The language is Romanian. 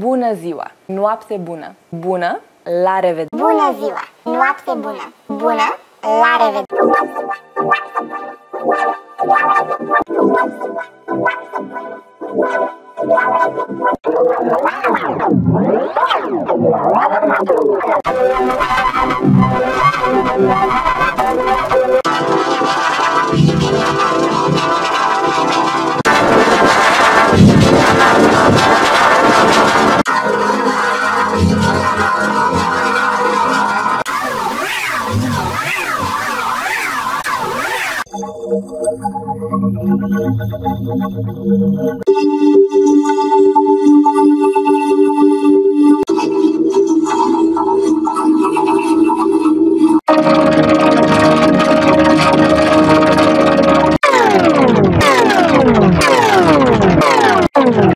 Bună ziua! Noapte bună! Bună! La revedere! Bună ziua! Noapte bună! Bună! La revedere! Thank ハハハハ!